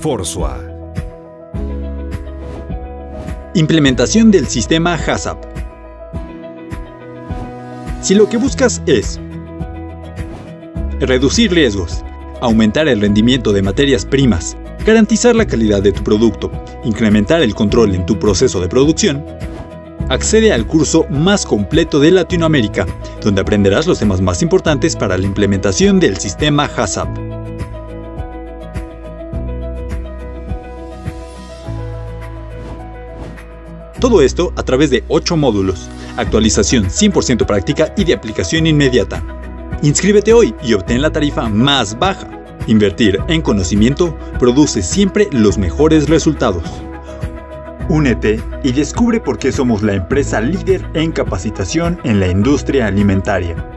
Forsua. Implementación del sistema HACCP. Si lo que buscas es reducir riesgos, aumentar el rendimiento de materias primas, garantizar la calidad de tu producto, incrementar el control en tu proceso de producción, accede al curso más completo de Latinoamérica, donde aprenderás los temas más importantes para la implementación del sistema HACCP. Todo esto a través de 8 módulos, actualización 100% práctica y de aplicación inmediata. Inscríbete hoy y obtén la tarifa más baja. Invertir en conocimiento produce siempre los mejores resultados. Únete y descubre por qué somos la empresa líder en capacitación en la industria alimentaria.